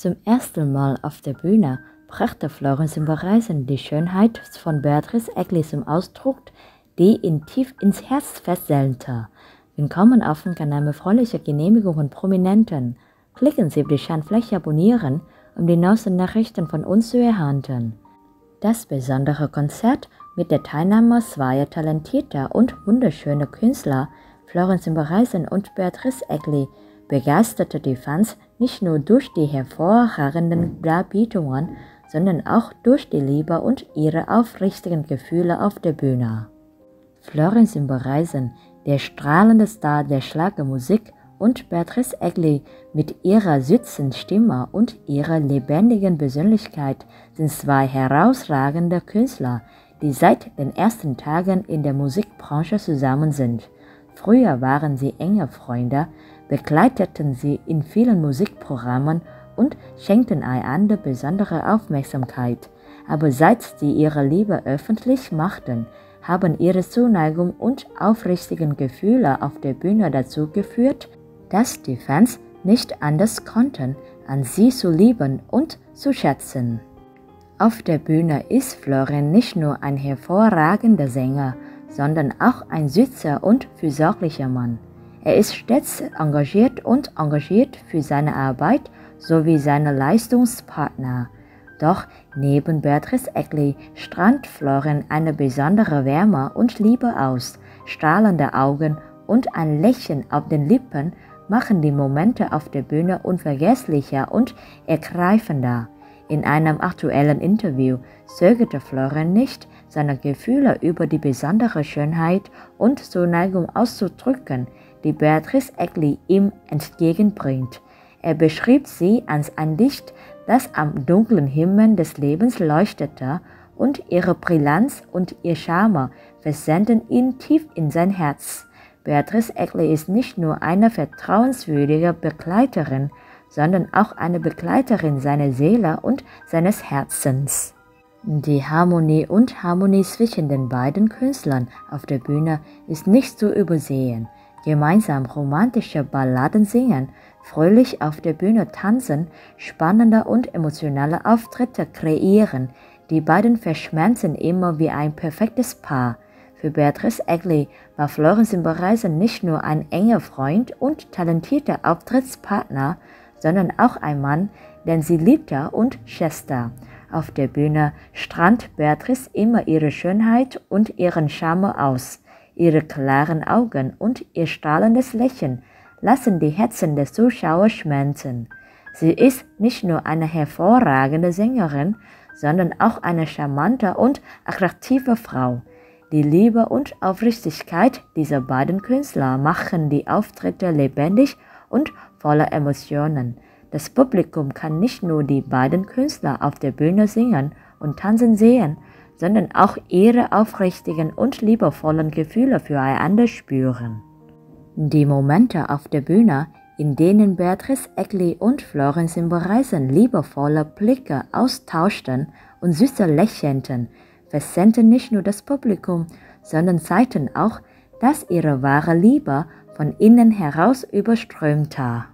Zum ersten Mal auf der Bühne brachte Florence Silbereisen die Schönheit von Beatrice Egli zum Ausdruck, die ihn tief ins Herz fesselte. Willkommen auf dem Kanal mit freundlicher Genehmigung von Prominenten. Klicken Sie auf die Schandfläche Abonnieren, um die neuesten Nachrichten von uns zu erhalten. Das besondere Konzert mit der Teilnahme zweier talentierter und wunderschöner Künstler, Florence Silbereisen und Beatrice Egli, begeisterte die Fans nicht nur durch die hervorragenden Darbietungen, sondern auch durch die Liebe und ihre aufrichtigen Gefühle auf der Bühne. Florence im Bereisen, der strahlende Star der Schlagermusik, und Beatrice Egli mit ihrer süßen Stimme und ihrer lebendigen Persönlichkeit sind zwei herausragende Künstler, die seit den ersten Tagen in der Musikbranche zusammen sind. Früher waren sie enge Freunde, begleiteten sie in vielen Musikprogrammen und schenkten einander besondere Aufmerksamkeit. Aber seit sie ihre Liebe öffentlich machten, haben ihre Zuneigung und aufrichtigen Gefühle auf der Bühne dazu geführt, dass die Fans nicht anders konnten, an sie zu lieben und zu schätzen. Auf der Bühne ist Florian nicht nur ein hervorragender Sänger, sondern auch ein süßer und fürsorglicher Mann. Er ist stets engagiert und engagiert für seine Arbeit sowie seine Leistungspartner. Doch neben Beatrice Egli strahlt Florian eine besondere Wärme und Liebe aus. Strahlende Augen und ein Lächeln auf den Lippen machen die Momente auf der Bühne unvergesslicher und ergreifender. In einem aktuellen Interview zögerte Florian nicht, seine Gefühle über die besondere Schönheit und Zuneigung auszudrücken, die Beatrice Egli ihm entgegenbringt. Er beschrieb sie als ein Licht, das am dunklen Himmel des Lebens leuchtete, und ihre Brillanz und ihr Charme versenden ihn tief in sein Herz. Beatrice Egli ist nicht nur eine vertrauenswürdige Begleiterin, sondern auch eine Begleiterin seiner Seele und seines Herzens. Die Harmonie und Harmonie zwischen den beiden Künstlern auf der Bühne ist nicht zu übersehen gemeinsam romantische Balladen singen, fröhlich auf der Bühne tanzen, spannende und emotionale Auftritte kreieren. Die beiden verschmelzen immer wie ein perfektes Paar. Für Beatrice Egli war Florence im Bereisen nicht nur ein enger Freund und talentierter Auftrittspartner, sondern auch ein Mann, den sie liebte und schätzte. Auf der Bühne strahlt Beatrice immer ihre Schönheit und ihren Charme aus. Ihre klaren Augen und ihr strahlendes Lächeln lassen die Herzen der Zuschauer schmelzen. Sie ist nicht nur eine hervorragende Sängerin, sondern auch eine charmante und attraktive Frau. Die Liebe und Aufrichtigkeit dieser beiden Künstler machen die Auftritte lebendig und voller Emotionen. Das Publikum kann nicht nur die beiden Künstler auf der Bühne singen und tanzen sehen, sondern auch ihre aufrichtigen und liebevollen Gefühle füreinander spüren. Die Momente auf der Bühne, in denen Beatrice Egli und Florence im Bereisen liebevolle Blicke austauschten und süße lächelten, versenden nicht nur das Publikum, sondern zeigten auch, dass ihre wahre Liebe von innen heraus überströmte.